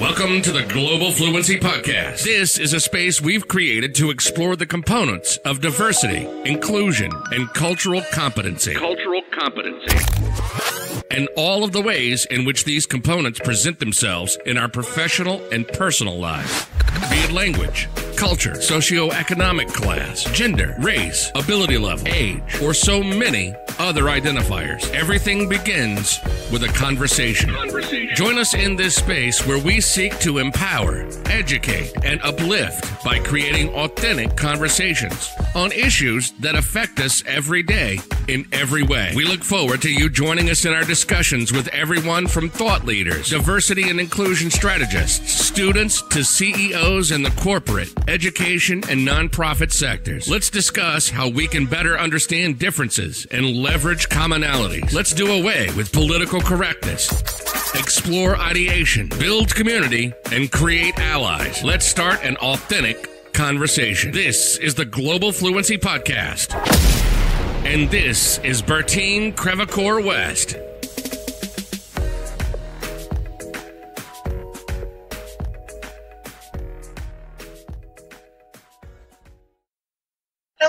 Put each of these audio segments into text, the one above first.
Welcome to the Global Fluency Podcast. This is a space we've created to explore the components of diversity, inclusion, and cultural competency. Cultural competency. And all of the ways in which these components present themselves in our professional and personal lives. Be it language, culture, socioeconomic class, gender, race, ability level, age, or so many other identifiers. Everything begins with a conversation. conversation. Join us in this space where we seek to empower, educate, and uplift by creating authentic conversations on issues that affect us every day in every way. We look forward to you joining us in our discussions with everyone from thought leaders, diversity and inclusion strategists, students to CEOs in the corporate, education, and nonprofit sectors. Let's discuss how we can better understand differences and leverage commonalities. Let's do away with political correctness. Explore ideation, build community, and create allies. Let's start an authentic conversation. This is the Global Fluency Podcast. And this is Bertine Crevacore West.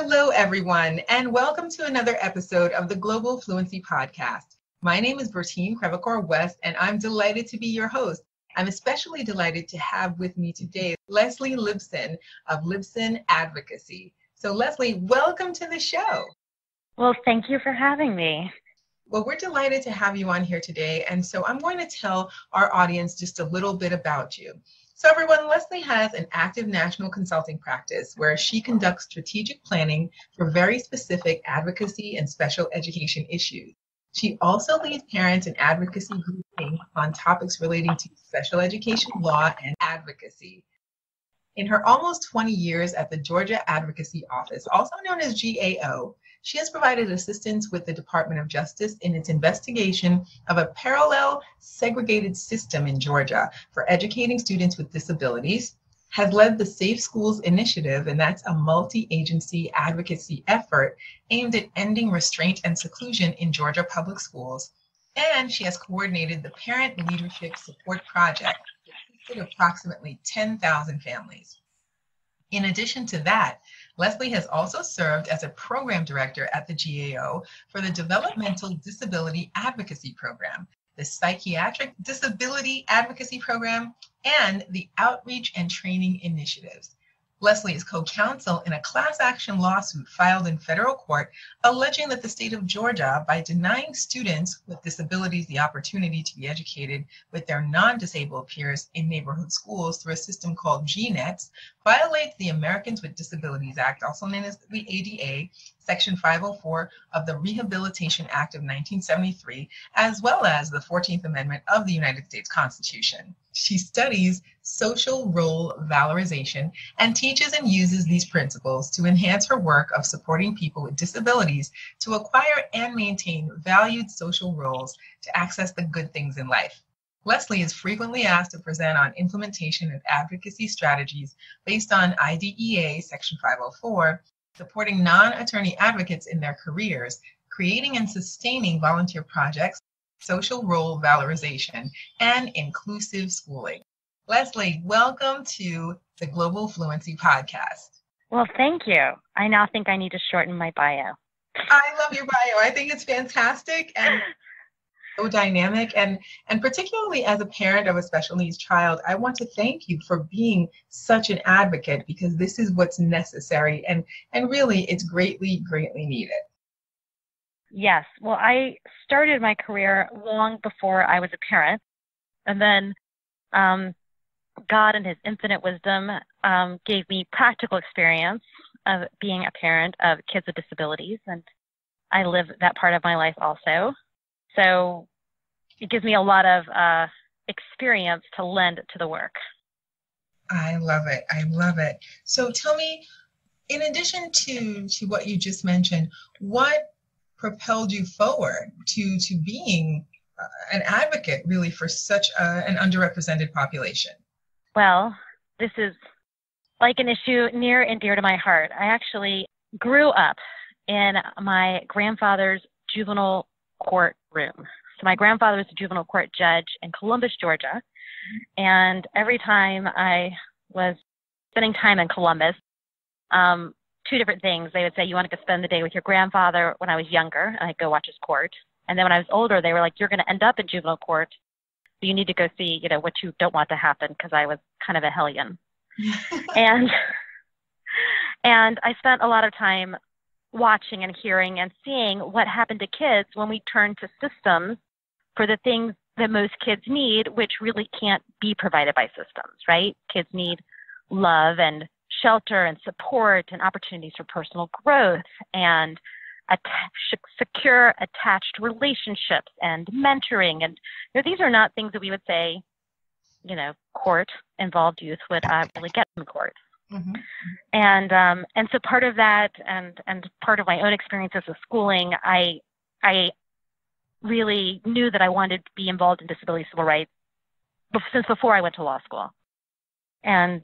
Hello, everyone, and welcome to another episode of the Global Fluency Podcast. My name is Bertine Crevacore West, and I'm delighted to be your host. I'm especially delighted to have with me today Leslie Lipson of Lipson Advocacy. So, Leslie, welcome to the show. Well, thank you for having me. Well, we're delighted to have you on here today. And so I'm going to tell our audience just a little bit about you. So, everyone, Leslie has an active national consulting practice where she conducts strategic planning for very specific advocacy and special education issues. She also leads parents in advocacy grouping on topics relating to special education law and advocacy. In her almost 20 years at the Georgia Advocacy Office, also known as GAO, she has provided assistance with the Department of Justice in its investigation of a parallel segregated system in Georgia for educating students with disabilities, has led the Safe Schools Initiative, and that's a multi agency advocacy effort aimed at ending restraint and seclusion in Georgia public schools. And she has coordinated the Parent Leadership Support Project that assisted approximately 10,000 families. In addition to that, Leslie has also served as a program director at the GAO for the Developmental Disability Advocacy Program, the Psychiatric Disability Advocacy Program, and the Outreach and Training Initiatives. Leslie is co-counsel in a class action lawsuit filed in federal court alleging that the state of Georgia, by denying students with disabilities the opportunity to be educated with their non-disabled peers in neighborhood schools through a system called GNETS, violates the Americans with Disabilities Act, also known as the ADA, Section 504 of the Rehabilitation Act of 1973, as well as the 14th Amendment of the United States Constitution. She studies social role valorization and teaches and uses these principles to enhance her work of supporting people with disabilities to acquire and maintain valued social roles to access the good things in life. Leslie is frequently asked to present on implementation of advocacy strategies based on IDEA Section 504 supporting non-attorney advocates in their careers, creating and sustaining volunteer projects, social role valorization, and inclusive schooling. Leslie, welcome to the Global Fluency Podcast. Well, thank you. I now think I need to shorten my bio. I love your bio. I think it's fantastic and so dynamic and and particularly as a parent of a special needs child i want to thank you for being such an advocate because this is what's necessary and and really it's greatly greatly needed yes well i started my career long before i was a parent and then um, god in his infinite wisdom um, gave me practical experience of being a parent of kids with disabilities and i live that part of my life also so it gives me a lot of uh, experience to lend to the work. I love it. I love it. So tell me, in addition to to what you just mentioned, what propelled you forward to to being uh, an advocate really for such a, an underrepresented population? Well, this is like an issue near and dear to my heart. I actually grew up in my grandfather's juvenile court room. So my grandfather was a juvenile court judge in Columbus, Georgia. And every time I was spending time in Columbus, um, two different things. They would say, You want to go spend the day with your grandfather when I was younger, and I'd go watch his court. And then when I was older, they were like, You're going to end up in juvenile court. So you need to go see, you know, what you don't want to happen because I was kind of a hellion. and and I spent a lot of time watching and hearing and seeing what happened to kids when we turn to systems for the things that most kids need, which really can't be provided by systems, right? Kids need love and shelter and support and opportunities for personal growth and att- secure attached relationships and mentoring. And you know, these are not things that we would say, you know, court involved youth would uh, really get in court. Mm-hmm. And um, and so part of that, and and part of my own experiences with schooling, I I really knew that I wanted to be involved in disability civil rights since before I went to law school. And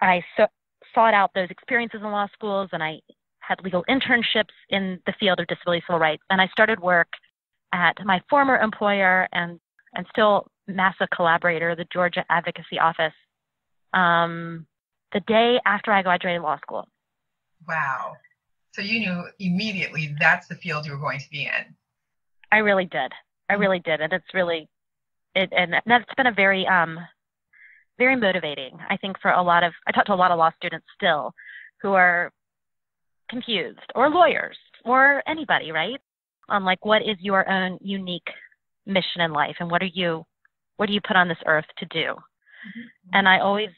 I so, sought out those experiences in law schools and I had legal internships in the field of disability civil rights. And I started work at my former employer and, and still massive collaborator, the Georgia Advocacy Office, um, the day after I graduated law school. Wow. So you knew immediately that's the field you were going to be in. I really did. I really did. And it's really, it, and that's been a very, um, very motivating, I think, for a lot of, I talk to a lot of law students still who are confused, or lawyers, or anybody, right? On like, what is your own unique mission in life, and what are you, what do you put on this earth to do? Mm-hmm. And I always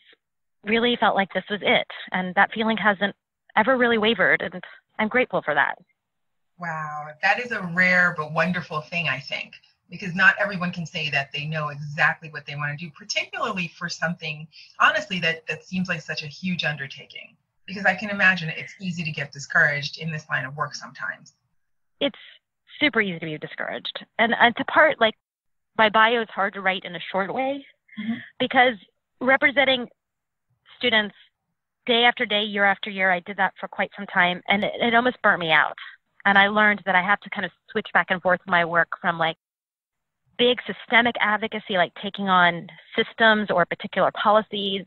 really felt like this was it, and that feeling hasn't ever really wavered, and I'm grateful for that. Wow, that is a rare but wonderful thing, I think because not everyone can say that they know exactly what they want to do, particularly for something, honestly, that, that seems like such a huge undertaking. Because I can imagine it's easy to get discouraged in this line of work sometimes. It's super easy to be discouraged. And, and to part, like, my bio is hard to write in a short way mm-hmm. because representing students day after day, year after year, I did that for quite some time, and it, it almost burnt me out. And I learned that I have to kind of switch back and forth my work from like big systemic advocacy, like taking on systems or particular policies,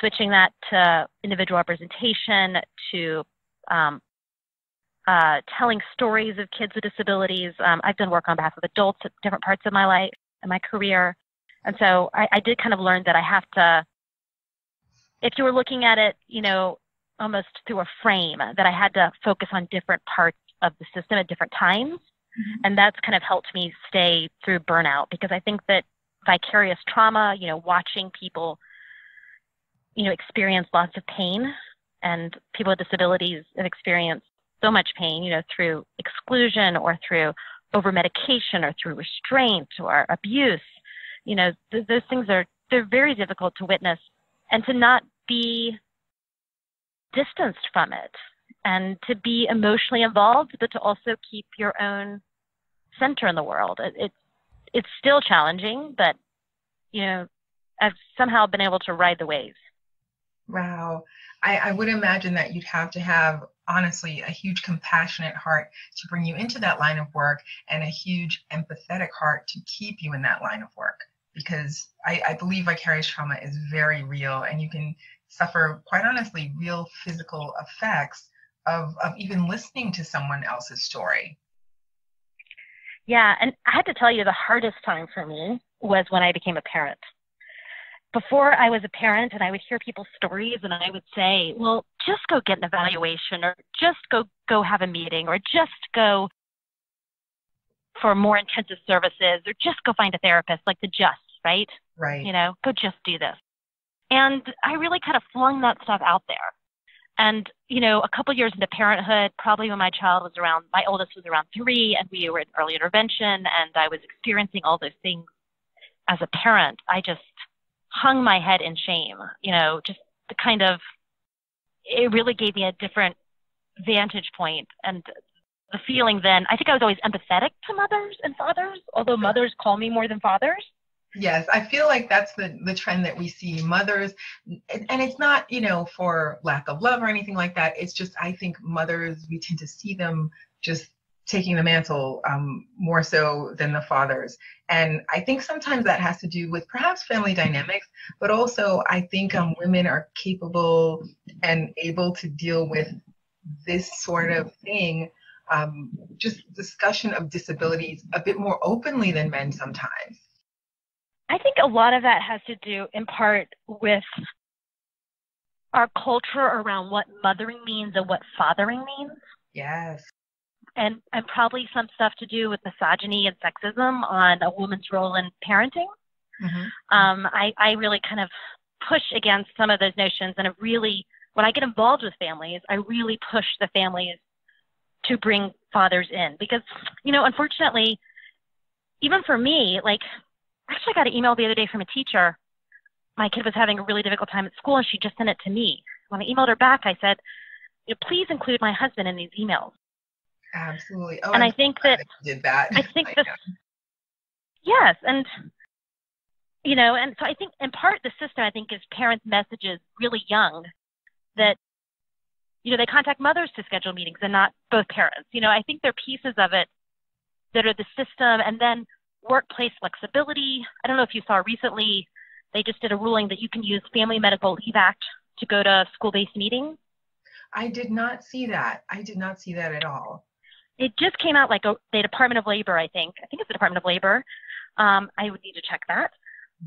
switching that to individual representation, to um, uh, telling stories of kids with disabilities. Um, I've done work on behalf of adults at different parts of my life and my career. And so I, I did kind of learn that I have to, if you were looking at it, you know, almost through a frame, that I had to focus on different parts of the system at different times Mm-hmm. And that's kind of helped me stay through burnout because I think that vicarious trauma, you know, watching people, you know, experience lots of pain and people with disabilities have experienced so much pain, you know, through exclusion or through over medication or through restraint or abuse. You know, th- those things are they're very difficult to witness and to not be distanced from it and to be emotionally involved, but to also keep your own center in the world. It, it it's still challenging, but you know, I've somehow been able to ride the waves. Wow. I, I would imagine that you'd have to have honestly a huge compassionate heart to bring you into that line of work and a huge empathetic heart to keep you in that line of work because I, I believe vicarious trauma is very real and you can suffer quite honestly real physical effects of, of even listening to someone else's story. Yeah, and I had to tell you the hardest time for me was when I became a parent. Before I was a parent and I would hear people's stories and I would say, well, just go get an evaluation or just go go have a meeting or just go for more intensive services or just go find a therapist, like the just, right? Right. You know, go just do this. And I really kind of flung that stuff out there. And, you know, a couple years into parenthood, probably when my child was around, my oldest was around three, and we were in early intervention, and I was experiencing all those things as a parent, I just hung my head in shame, you know, just the kind of, it really gave me a different vantage point and the feeling then, I think I was always empathetic to mothers and fathers, although mothers call me more than fathers. Yes, I feel like that's the, the trend that we see. Mothers, and it's not, you know, for lack of love or anything like that. It's just, I think mothers, we tend to see them just taking the mantle um, more so than the fathers. And I think sometimes that has to do with perhaps family dynamics, but also I think um, women are capable and able to deal with this sort of thing, um, just discussion of disabilities a bit more openly than men sometimes. I think a lot of that has to do in part with our culture around what mothering means and what fathering means. Yes and and probably some stuff to do with misogyny and sexism on a woman's role in parenting. Mm-hmm. Um, I I really kind of push against some of those notions, and I really when I get involved with families, I really push the families to bring fathers in because you know unfortunately, even for me, like actually I got an email the other day from a teacher. My kid was having a really difficult time at school, and she just sent it to me. When I emailed her back, I said, "You "Please include my husband in these emails." Absolutely. Oh, and I'm i think that did that. I think that yes, and you know, and so I think in part the system I think is parents' messages really young that you know they contact mothers to schedule meetings and not both parents. You know, I think there are pieces of it that are the system, and then workplace flexibility. I don't know if you saw recently they just did a ruling that you can use Family Medical Leave Act to go to school-based meetings. I did not see that. I did not see that at all it just came out like a, the Department of Labor, I think. I think it's the Department of Labor. Um, I would need to check that.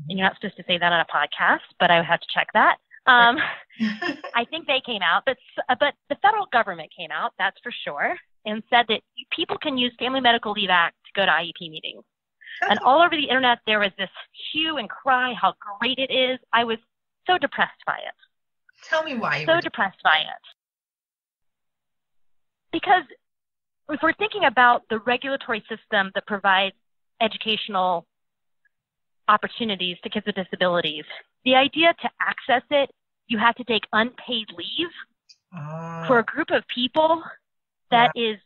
And you're not supposed to say that on a podcast, but I would have to check that. Um, I think they came out, but but the federal government came out, that's for sure, and said that people can use Family Medical Leave Act to go to IEP meetings. And all over the internet, there was this hue and cry how great it is. I was so depressed by it. Tell me why. so depressed by it. Because if we're thinking about the regulatory system that provides educational opportunities to kids with disabilities, the idea to access it, you have to take unpaid leave uh, for a group of people that yeah. is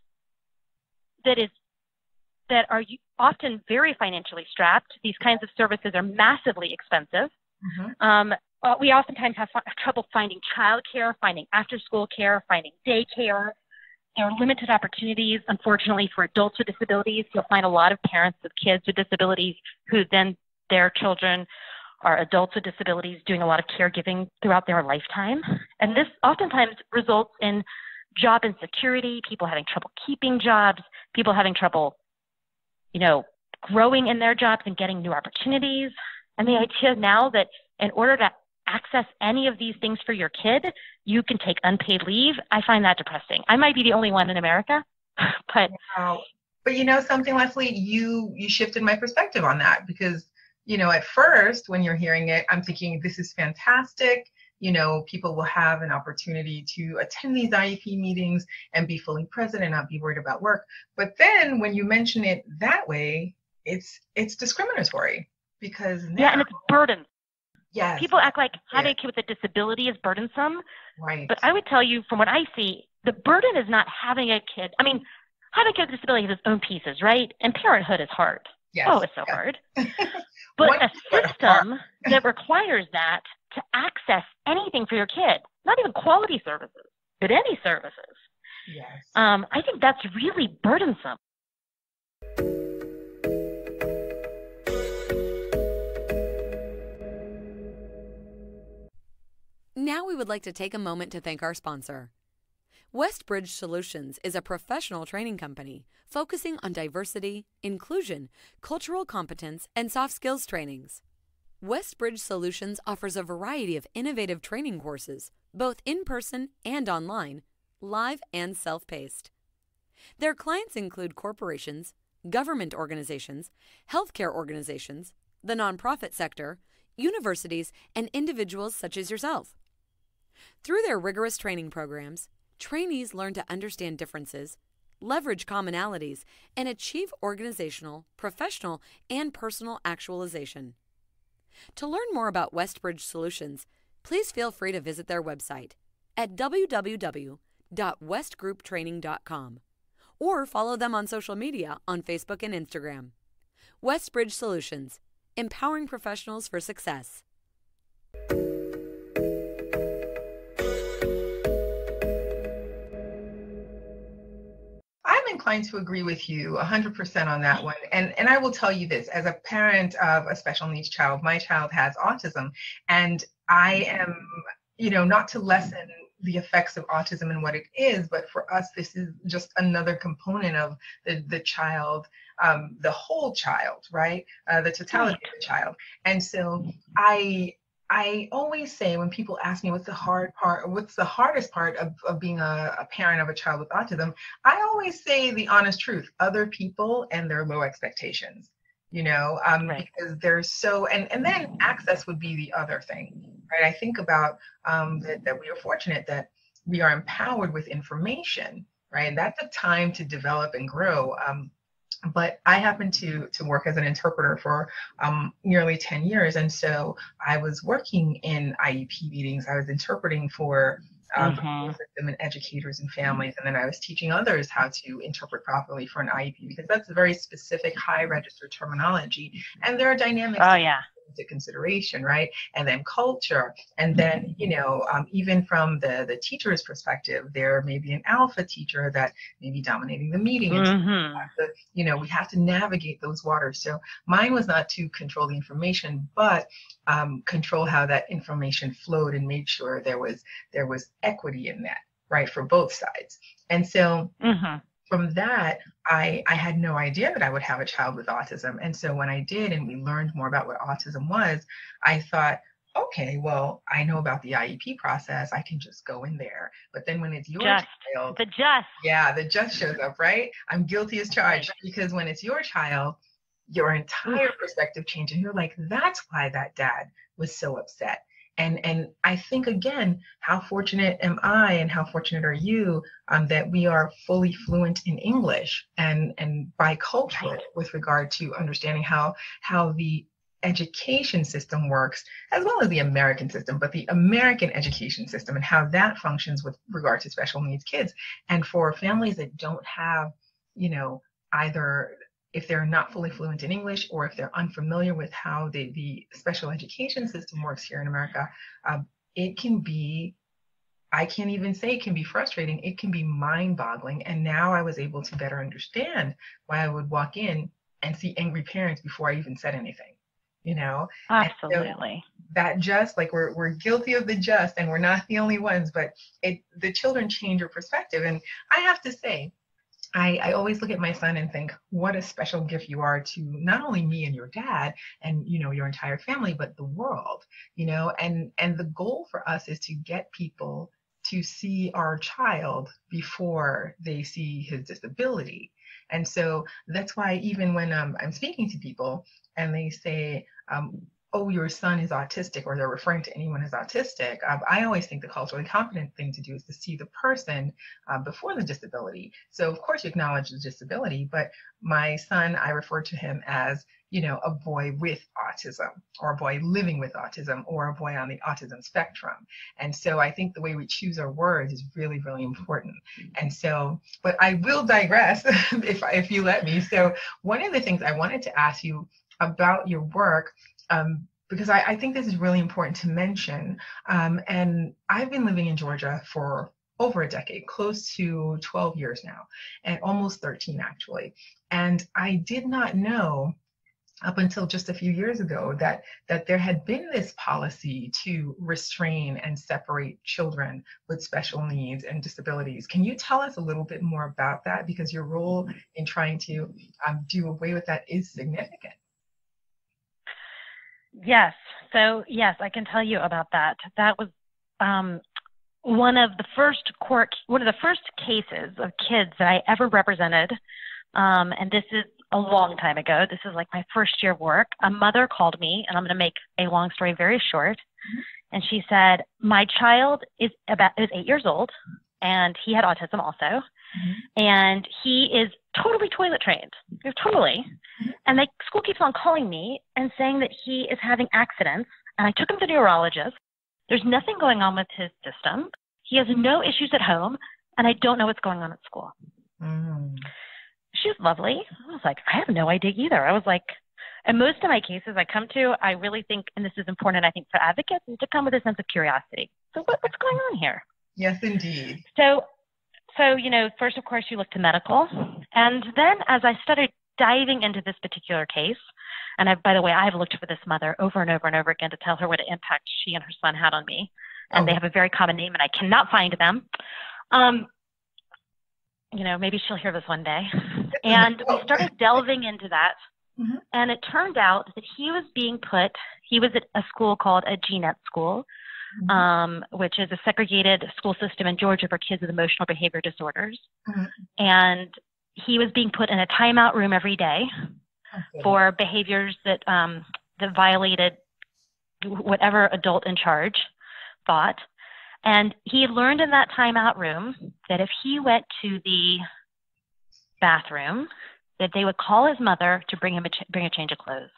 that is that are often very financially strapped. These kinds of services are massively expensive. Mm-hmm. Um, uh, we oftentimes have trouble finding childcare, finding after-school care, finding daycare. There are limited opportunities, unfortunately, for adults with disabilities. You'll find a lot of parents with kids with disabilities who then their children are adults with disabilities doing a lot of caregiving throughout their lifetime. And this oftentimes results in job insecurity, people having trouble keeping jobs, people having trouble, you know, growing in their jobs and getting new opportunities. And the idea now that in order to access any of these things for your kid, you can take unpaid leave. I find that depressing. I might be the only one in America, but wow. but you know something, Leslie, you you shifted my perspective on that because you know at first when you're hearing it, I'm thinking this is fantastic. You know, people will have an opportunity to attend these IEP meetings and be fully present and not be worried about work. But then when you mention it that way, it's it's discriminatory because now, yeah, and it's burden. Yes. People act like having yeah. a kid with a disability is burdensome. Right. But I would tell you, from what I see, the burden is not having a kid. I mean, having a kid with a disability has its own pieces, right? And parenthood is hard. Yes. Oh, it's so yes. hard. but a system that requires that to access anything for your kid, not even quality services, but any services. Yes. Um, I think that's really burdensome. Now we would like to take a moment to thank our sponsor. Westbridge Solutions is a professional training company focusing on diversity, inclusion, cultural competence, and soft skills trainings. Westbridge Solutions offers a variety of innovative training courses, both in person and online, live and self paced. Their clients include corporations, government organizations, healthcare organizations, the nonprofit sector, universities, and individuals such as yourself. Through their rigorous training programs, trainees learn to understand differences, leverage commonalities, and achieve organizational, professional, and personal actualization. To learn more about Westbridge Solutions, please feel free to visit their website at www.westgrouptraining.com or follow them on social media on Facebook and Instagram. Westbridge Solutions, empowering professionals for success. Inclined to agree with you 100% on that one. And, and I will tell you this as a parent of a special needs child, my child has autism, and I am, you know, not to lessen the effects of autism and what it is, but for us, this is just another component of the, the child, um, the whole child, right? Uh, the totality of the child. And so I, I always say when people ask me what's the hard part, what's the hardest part of, of being a, a parent of a child with autism, I always say the honest truth other people and their low expectations, you know, um, right. because there's so, and, and then access would be the other thing, right? I think about um, that, that we are fortunate that we are empowered with information, right? And that's a time to develop and grow. Um, but I happened to to work as an interpreter for um, nearly 10 years, and so I was working in IEP meetings. I was interpreting for um, mm-hmm. system and educators and families, and then I was teaching others how to interpret properly for an IEP because that's a very specific high register terminology, and there are dynamics. Oh yeah into consideration, right? And then culture, and then you know, um, even from the the teacher's perspective, there may be an alpha teacher that may be dominating the meeting. Mm-hmm. To, you know, we have to navigate those waters. So mine was not to control the information, but um, control how that information flowed and made sure there was there was equity in that, right, for both sides. And so. Mm-hmm from that, I, I had no idea that I would have a child with autism. And so when I did, and we learned more about what autism was, I thought, okay, well, I know about the IEP process. I can just go in there. But then when it's your just, child, the just, yeah, the just shows up, right? I'm guilty as charged because when it's your child, your entire mm-hmm. perspective changes. And you're like, that's why that dad was so upset and and i think again how fortunate am i and how fortunate are you um, that we are fully fluent in english and and bicultural with regard to understanding how how the education system works as well as the american system but the american education system and how that functions with regard to special needs kids. And for families that don't have you know either if they're not fully fluent in English or if they're unfamiliar with how the, the special education system works here in America, um, it can be, I can't even say it can be frustrating, it can be mind boggling. And now I was able to better understand why I would walk in and see angry parents before I even said anything. You know, absolutely. So that just like we're we're guilty of the just, and we're not the only ones. But it the children change your perspective, and I have to say, I, I, always look at my son and think, what a special gift you are to not only me and your dad and you know your entire family, but the world, you know, and and the goal for us is to get people to see our child before they see his disability. And so that's why even when um, I'm speaking to people and they say, um, oh, your son is autistic, or they're referring to anyone as autistic, uh, I always think the culturally competent thing to do is to see the person uh, before the disability. So, of course, you acknowledge the disability, but my son, I refer to him as, you know, a boy with autism, or a boy living with autism, or a boy on the autism spectrum. And so I think the way we choose our words is really, really important. And so, but I will digress if, if you let me. So, one of the things I wanted to ask you about your work um, because I, I, think this is really important to mention. Um, and I've been living in Georgia for over a decade, close to 12 years now, and almost 13 actually. And I did not know up until just a few years ago that that there had been this policy to restrain and separate children with special needs and disabilities. Can you tell us a little bit more about that? Because your role in trying to um, do away with that is significant. Yes. So yes, I can tell you about that. That was um, one of the first court, one of the first cases of kids that I ever represented. Um, and this is a long time ago. This is like my first year of work. A mother called me, and I'm going to make a long story very short. Mm-hmm. And she said, "My child is about is eight years old, and he had autism also, mm-hmm. and he is totally toilet trained. They're totally. Mm-hmm. And the school keeps on calling me and saying that he is having accidents. And I took him to the neurologist. There's nothing going on with his system. He has no issues at home, and I don't know what's going on at school. Mm. She was lovely. I was like, I have no idea either. I was like, and most of my cases I come to, I really think, and this is important, I think, for advocates, is to come with a sense of curiosity. So what, what's going on here? Yes, indeed. So so you know first of course you look to medical And then as I started diving into this particular case, and I, by the way, I have looked for this mother over and over and over again to tell her what an impact she and her son had on me. And oh. they have a very common name, and I cannot find them. Um, you know, maybe she'll hear this one day. And we started delving into that. Mm-hmm. And it turned out that he was being put, he was at a school called a GNET school, mm-hmm. um, which is a segregated school system in Georgia for kids with emotional behavior disorders. Mm-hmm. And he was being put in a timeout room every day okay. for behaviors that um, that violated whatever adult in charge thought. And he learned in that timeout room that if he went to the bathroom, that they would call his mother to bring him a ch- bring a change of clothes.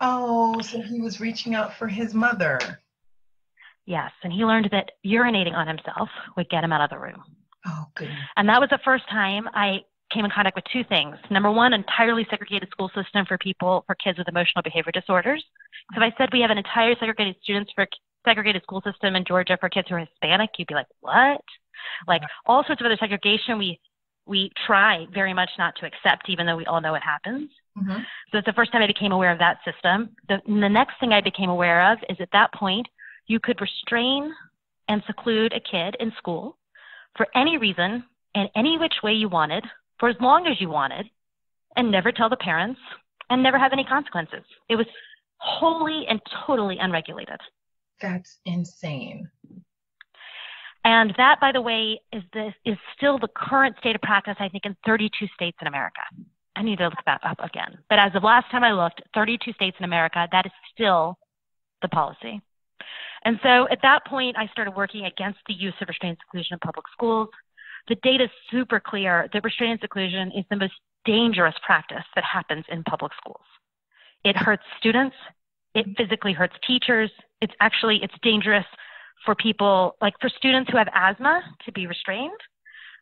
Oh, so he was reaching out for his mother. Yes, and he learned that urinating on himself would get him out of the room. Oh, goodness. And that was the first time I came in contact with two things. Number one, entirely segregated school system for people, for kids with emotional behavior disorders. So if I said we have an entire segregated students for segregated school system in Georgia for kids who are Hispanic, you'd be like, what? Like all sorts of other segregation we we try very much not to accept, even though we all know it happens. Mm-hmm. So it's the first time I became aware of that system. The, the next thing I became aware of is at that point, you could restrain and seclude a kid in school for any reason and any which way you wanted for as long as you wanted and never tell the parents and never have any consequences. It was wholly and totally unregulated. That's insane. And that, by the way, is this is still the current state of practice, I think, in 32 states in America. I need to look that up again. But as of last time I looked, 32 states in America, that is still the policy. And so at that point, I started working against the use of restraint seclusion in public schools. The data is super clear that restraint seclusion is the most dangerous practice that happens in public schools. It hurts students. It physically hurts teachers. It's actually, it's dangerous for people, like for students who have asthma to be restrained.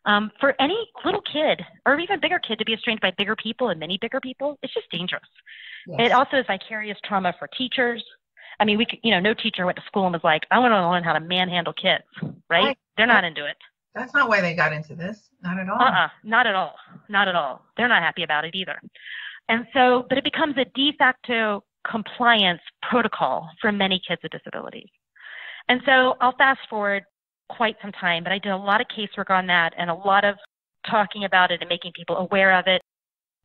Um, for any little kid or even bigger kid to be restrained by bigger people and many bigger people, it's just dangerous. Yes. It also is vicarious trauma for teachers, I mean, we could, you know, no teacher went to school and was like, I want to learn how to manhandle kids, right? They're not into it. That's not why they got into this. Not at all. Uh-uh. Not at all. Not at all. They're not happy about it either. And so, but it becomes a de facto compliance protocol for many kids with disabilities. And so I'll fast forward quite some time, but I did a lot of casework on that and a lot of talking about it and making people aware of it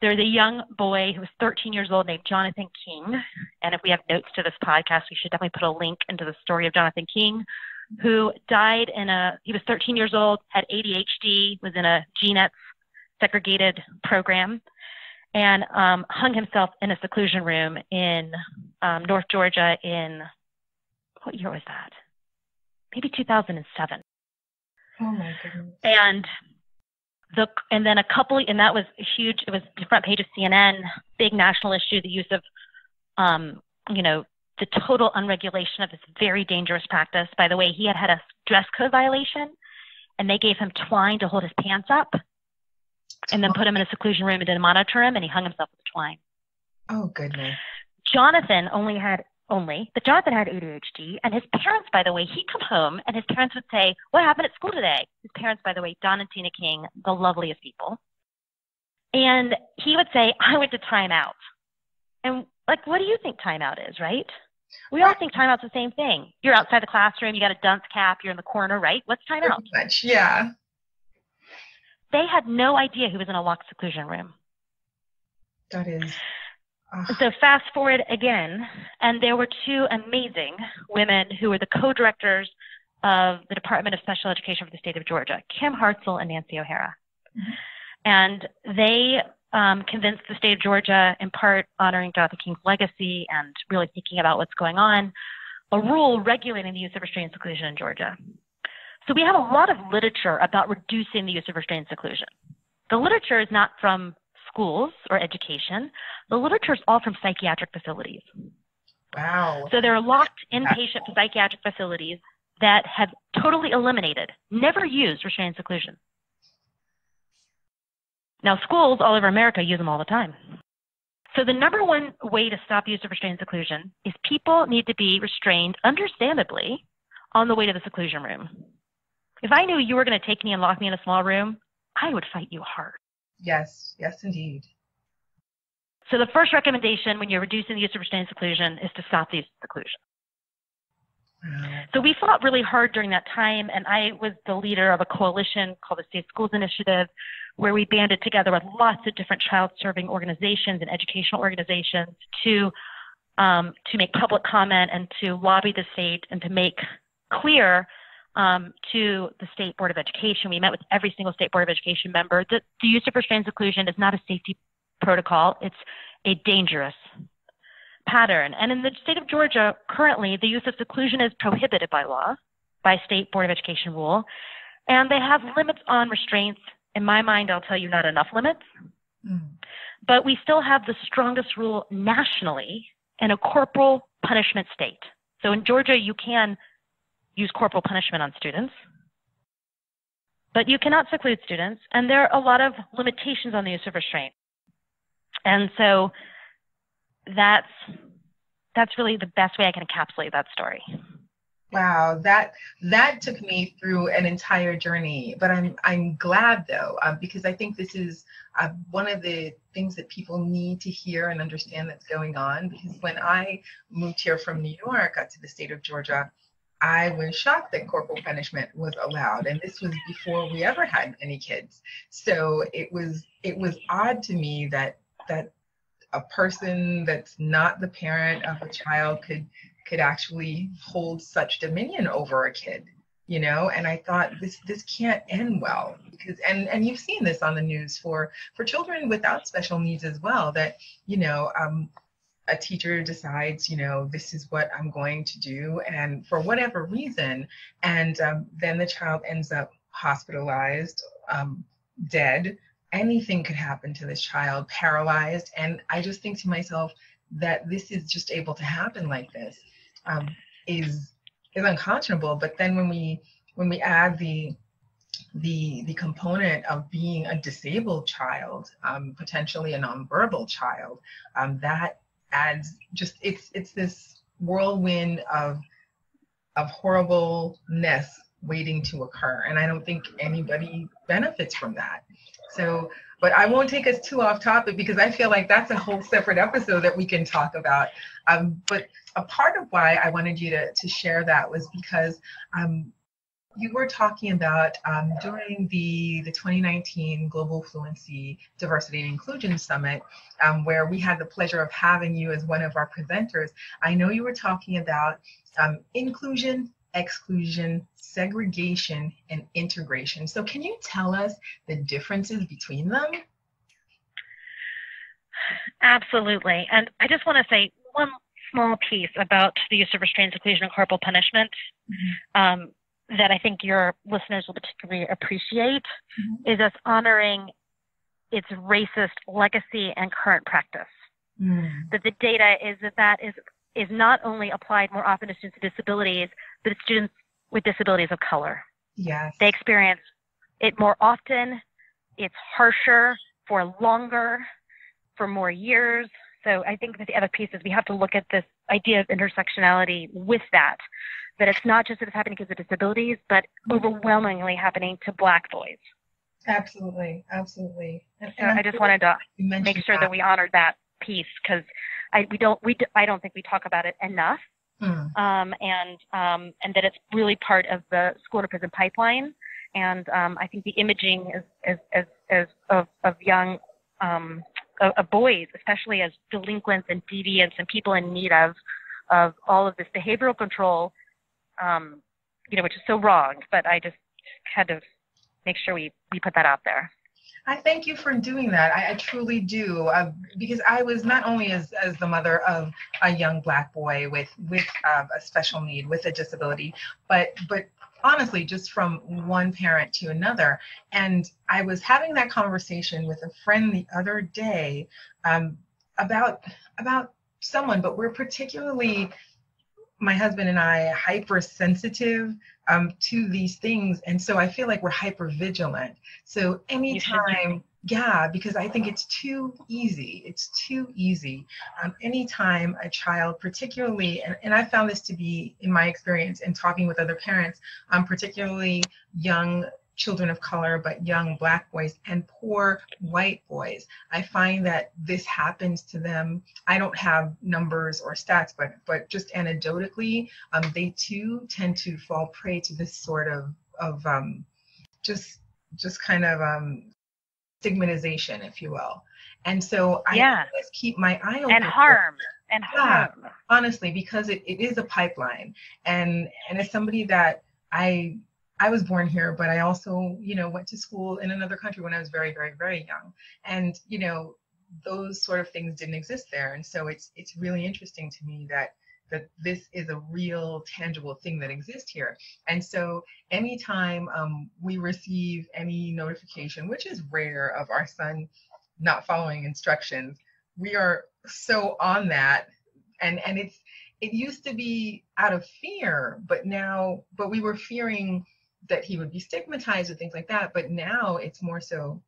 there's a young boy who was 13 years old named Jonathan King. And if we have notes to this podcast, we should definitely put a link into the story of Jonathan King, who died in a, he was 13 years old, had ADHD, was in a GNET segregated program, and um, hung himself in a seclusion room in um, North Georgia in, what year was that? Maybe 2007. Oh my goodness. And the and then a couple and that was huge it was the front page of cnn big national issue the use of um, you know the total unregulation of this very dangerous practice. By the way he had had a dress code violation and they gave him twine to hold his pants up and then put him in a seclusion room and didn't monitor him and he hung himself with the twine. Oh goodness. Jonathan only had only that Jonathan had ADHD, and his parents, by the way, he'd come home and his parents would say, What happened at school today? His parents, by the way, Don and Tina King, the loveliest people. And he would say, I went to timeout. And like, what do you think timeout is, right? We all think timeout's the same thing. You're outside the classroom, you got a dunce cap, you're in the corner, right? What's timeout? Much, yeah. They had no idea he was in a locked seclusion room. That is so fast forward again, and there were two amazing women who were the co-directors of the Department of Special Education for the state of Georgia, Kim Hartzell and Nancy O'Hara. Mm-hmm. And they um, convinced the state of Georgia, in part honoring Jonathan King's legacy and really thinking about what's going on, a rule regulating the use of restraint and seclusion in Georgia. So we have a lot of literature about reducing the use of restraint and seclusion. The literature is not from schools or education. The literature is all from psychiatric facilities. Wow. So there are locked inpatient psychiatric facilities that have totally eliminated, never used restraint seclusion. Now, schools all over America use them all the time. So the number one way to stop use of restraint seclusion is people need to be restrained, understandably, on the way to the seclusion room. If I knew you were going to take me and lock me in a small room, I would fight you hard. Yes, yes, indeed. So the first recommendation when you're reducing the use of restraint seclusion is to stop the use of seclusion. So we fought really hard during that time, and I was the leader of a coalition called the Safe Schools Initiative, where we banded together with lots of different child-serving organizations and educational organizations to um, to make public comment and to lobby the state and to make clear um, to the State Board of Education. We met with every single State Board of Education member that the use of restraint seclusion is not a safety protocol; it's a dangerous pattern. And in the state of Georgia, currently, the use of seclusion is prohibited by law, by State Board of Education rule, and they have limits on restraints. In my mind, I'll tell you, not enough limits. Mm. But we still have the strongest rule nationally in a corporal punishment state. So in Georgia, you can use corporal punishment on students, but you cannot seclude students, and there are a lot of limitations on the use of restraint. And so that's that's really the best way I can encapsulate that story. Wow, that that took me through an entire journey. But I'm I'm glad though, um, because I think this is uh, one of the things that people need to hear and understand that's going on. Because when I moved here from New York uh, to the state of Georgia, I was shocked that corporal punishment was allowed, and this was before we ever had any kids. So it was it was odd to me that that a person that's not the parent of a child could could actually hold such dominion over a kid you know and i thought this this can't end well because and and you've seen this on the news for for children without special needs as well that you know um a teacher decides you know this is what i'm going to do and for whatever reason and um, then the child ends up hospitalized um, dead anything could happen to this child, paralyzed. And I just think to myself that this is just able to happen like this um, is is unconscionable. But then when we when we add the the the component of being a disabled child, um, potentially a nonverbal child, um, that adds just it's it's this whirlwind of of horribleness waiting to occur. And I don't think anybody benefits from that. So, but I won't take us too off topic because I feel like that's a whole separate episode that we can talk about. Um, but a part of why I wanted you to, to share that was because um, you were talking about um, during the, the 2019 Global Fluency Diversity and Inclusion Summit, um, where we had the pleasure of having you as one of our presenters. I know you were talking about um, inclusion exclusion, segregation, and integration. So can you tell us the differences between them? Absolutely. And I just want to say one small piece about the use of restraint, inclusion, and corporal punishment mm-hmm. um, that I think your listeners will particularly appreciate mm-hmm. is us honoring its racist legacy and current practice. Mm. That the data is that that is is not only applied more often to students with disabilities, but to students with disabilities of color. Yes. They experience it more often, it's harsher for longer, for more years. So I think that the other piece is we have to look at this idea of intersectionality with that, that it's not just that it's happening because of disabilities, but overwhelmingly happening to black boys. Absolutely, absolutely. And, and I just wanted to make sure that. that we honored that piece because I we don't we I don't think we talk about it enough, mm. um, and um, and that it's really part of the school to prison pipeline. And um, I think the imaging is, is, is, is of, of young um, of, boys, especially as delinquents and deviants and people in need of of all of this behavioral control, um, you know, which is so wrong. But I just had to make sure we we put that out there. I thank you for doing that. I, I truly do, uh, because I was not only as, as the mother of a young black boy with with uh, a special need, with a disability, but but honestly, just from one parent to another. And I was having that conversation with a friend the other day um, about about someone, but we're particularly my husband and I hypersensitive um, to these things. And so I feel like we're hyper vigilant. So anytime, yeah, because I think it's too easy. It's too easy. Um, anytime a child, particularly, and, and I found this to be in my experience in talking with other parents, um, particularly young children of color, but young black boys and poor white boys. I find that this happens to them. I don't have numbers or stats, but but just anecdotally, um, they too tend to fall prey to this sort of of um, just just kind of um, stigmatization, if you will. And so I yeah. always keep my eye open. And harm. And yeah, harm. honestly, because it, it is a pipeline. And and as somebody that I I was born here, but I also, you know, went to school in another country when I was very, very, very young. And, you know, those sort of things didn't exist there. And so it's it's really interesting to me that that this is a real tangible thing that exists here. And so anytime um, we receive any notification, which is rare of our son not following instructions, we are so on that. And and it's it used to be out of fear, but now but we were fearing that he would be stigmatized or things like that. But now it's more so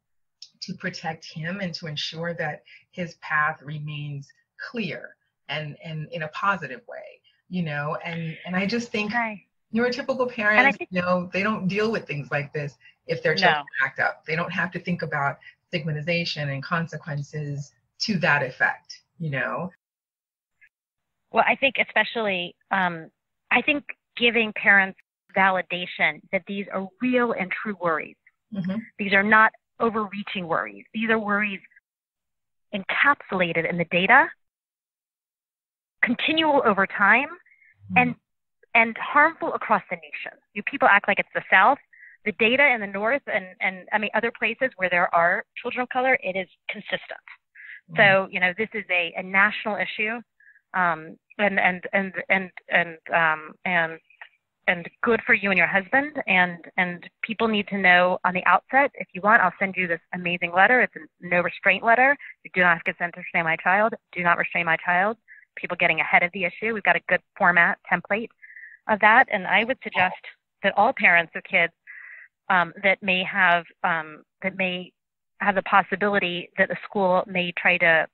to protect him and to ensure that his path remains clear and and in a positive way, you know. And and I just think Okay. neurotypical parents, think- you know, they don't deal with things like this if their children act up. They don't have to think about stigmatization and consequences to that effect, you know. Well, I think especially, um, I think giving parents validation that these are real and true worries. Mhm. These are not overreaching worries. These are worries encapsulated in the data, continual over time, and and harmful across the nation. You people act like it's the South. The data in the North and and I mean other places where there are children of color, it is consistent. So you know this is a, a national issue, um, and and and and and um, and and good for you and your husband. And and people need to know on the outset. If you want, I'll send you this amazing letter. It's a no restraint letter. You do not have consent to restrain my child. Do not restrain my child. People getting ahead of the issue. We've got a good format template of that, and I would suggest that all parents of kids um, that may have um, that may have the possibility that the school may try to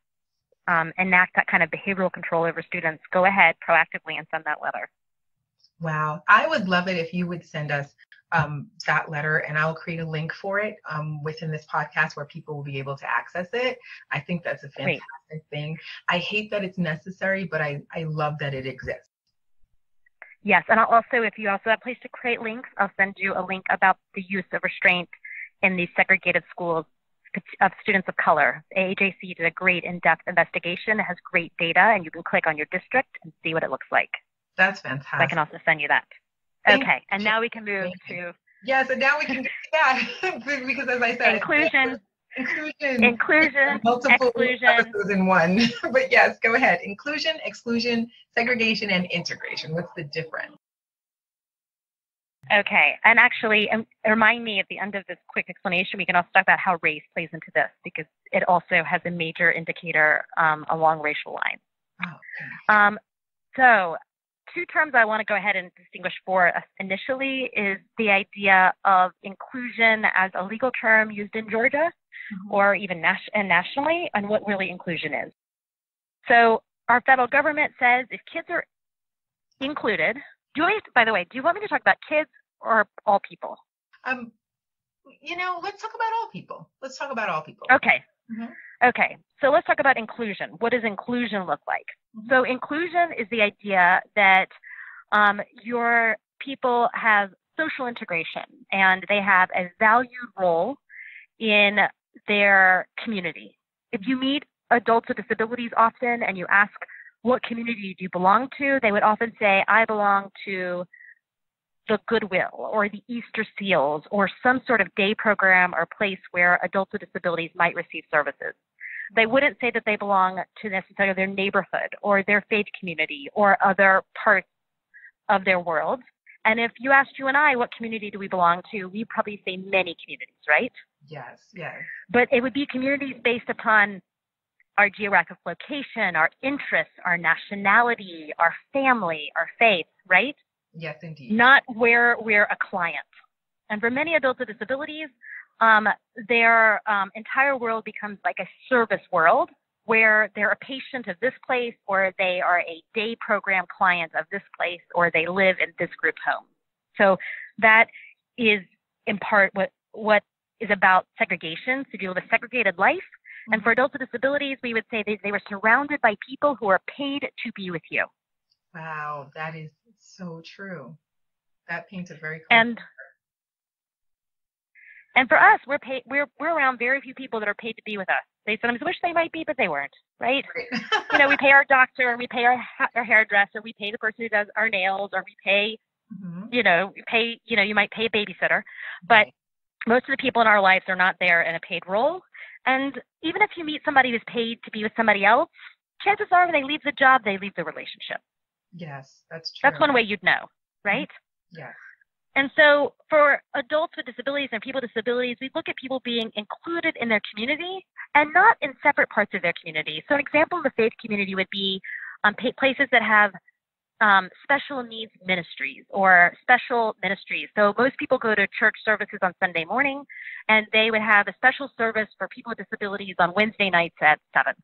um, enact that kind of behavioral control over students, go ahead proactively and send that letter. Wow. I would love it if you would send us um, that letter and I'll create a link for it um, within this podcast where people will be able to access it. I think that's a Great. fantastic thing. I hate that it's necessary, but I, I love that it exists. Yes, and I'll also, if you also have a place to create links, I'll send you a link about the use of restraint in these segregated schools of students of color. AAJC did a great in-depth investigation. It has great data, and you can click on your district and see what it looks like. That's So I can also send you that. Thank Okay, and now we can move Thank you. to Yes, and now we can, yeah, because as I said, inclusion, inclusion, inclusion, multiple exclusion. episodes in one. but yes, go ahead. Inclusion, exclusion, segregation, and integration. What's the difference? Okay, and actually, um, remind me at the end of this quick explanation, we can also talk about how race plays into this because it also has a major indicator um, along racial lines. Oh, okay. Um, so, two terms I want to go ahead and distinguish for us initially is the idea of inclusion as a legal term used in Georgia or even nas- and nationally, and what really inclusion is. So, our federal government says if kids are included, do you want me by the way, do you want me to talk about kids or all people? Um, you know, let's talk about all people. Let's talk about all people. Okay. Mhm. Okay. So let's talk about inclusion. What does inclusion look like? Mhm. So inclusion is the idea that um, your people have social integration and they have a valued role in their community. If you meet adults with disabilities often and you ask what community do you belong to, they would often say, I belong to the Goodwill or the Easter Seals or some sort of day program or place where adults with disabilities might receive services. They wouldn't say that they belong to necessarily their neighborhood or their faith community or other parts of their world. And if you asked you and I, what community do we belong to, we'd probably say many communities, right? Yes, yes. But it would be communities based upon our geographic location, our interests, our nationality, our family, our faith, right? Yes, indeed. not where we're a client. And for many adults with disabilities, um, their um, entire world becomes like a service world where they're a patient of this place or they are a day program client of this place or they live in this group home. So that is impart what what is about segregation to deal with a segregated life. Mm-hmm. And for adults with disabilities, we would say they, they were surrounded by people who are paid to be with you. Wow, that is so true. That paints a very and and for us, we're paid. We're we're around very few people that are paid to be with us. They sometimes wish they might be, but they weren't. Right? right. you know, we pay our doctor, we pay our our hairdresser, we pay the person who does our nails, or we pay, mm-hmm. you know, we pay. You know, you might pay a babysitter, but right. most of the people in our lives are not there in a paid role. And even if you meet somebody who's paid to be with somebody else, chances are when they leave the job, they leave the relationship. Yes, that's true. That's one way you'd know, right? Yes. And so for adults with disabilities and people with disabilities, we look at people being included in their community and not in separate parts of their community. So an example of the faith community would be um, places that have um, special needs ministries or special ministries. So most people go to church services on Sunday morning, and they would have a special service for people with disabilities on Wednesday nights at seven.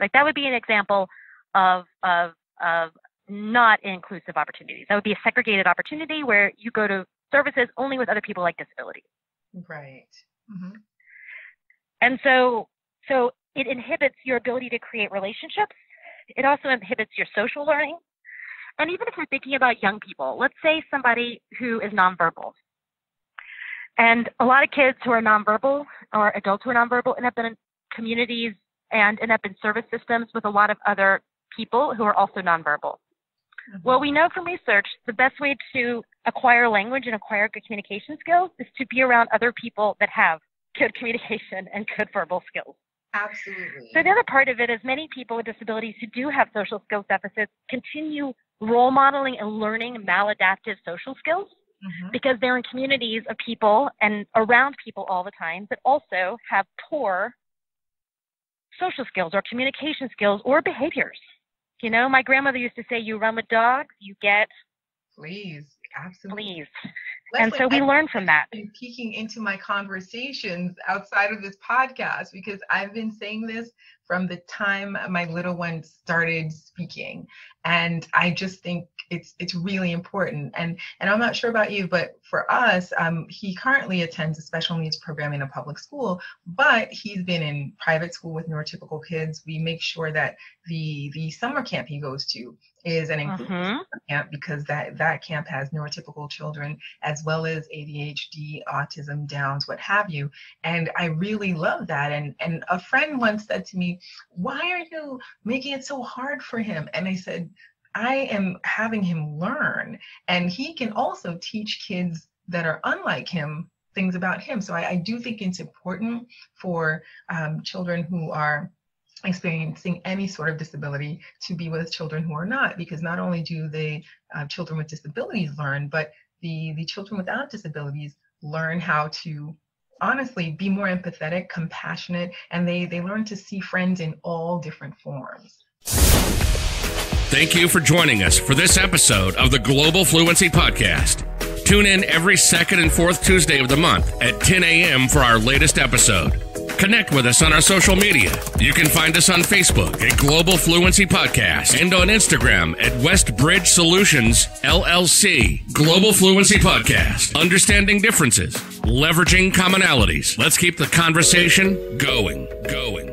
Like that would be an example of of of not inclusive opportunities. That would be a segregated opportunity where you go to services only with other people like disabilities. Right. Mm-hmm. And so, so it inhibits your ability to create relationships. It also inhibits your social learning. And even if we're thinking about young people, let's say somebody who is nonverbal. And a lot of kids who are nonverbal or adults who are nonverbal end up in communities and end up in service systems with a lot of other people who are also nonverbal. Well, we know from research the best way to acquire language and acquire good communication skills is to be around other people that have good communication and good verbal skills. Absolutely. So the other part of it is many people with disabilities who do have social skills deficits continue role modeling and learning maladaptive social skills mm-hmm. because they're in communities of people and around people all the time that also have poor social skills or communication skills or behaviors. You know, my grandmother used to say, "You run with dogs, you get fleas." Absolutely. Fleas. And so we learn from that. Peeking into my conversations outside of this podcast because I've been saying this from the time my little one started speaking and i just think it's it's really important and and i'm not sure about you but for us um, he currently attends a special needs program in a public school but he's been in private school with neurotypical kids we make sure that the the summer camp he goes to is an inclusive uh-huh. camp because that that camp has neurotypical children as well as adhd autism downs what have you and i really love that and and a friend once said to me why are you making it so hard for him? And I said, I am having him learn. And he can also teach kids that are unlike him things about him. So I, I do think it's important for um, children who are experiencing any sort of disability to be with children who are not, because not only do the uh, children with disabilities learn, but the, the children without disabilities learn how to honestly be more empathetic, compassionate, and they, they learn to see friends in all different forms. Thank you for joining us for this episode of the Global Fluency Podcast. Tune in every second and fourth Tuesday of the month at 10 a.m. for our latest episode. Connect with us on our social media. You can find us on Facebook at Global Fluency Podcast and on Instagram at Westbridge Solutions LLC. Global Fluency Podcast. Understanding differences, leveraging commonalities. Let's keep the conversation going, going.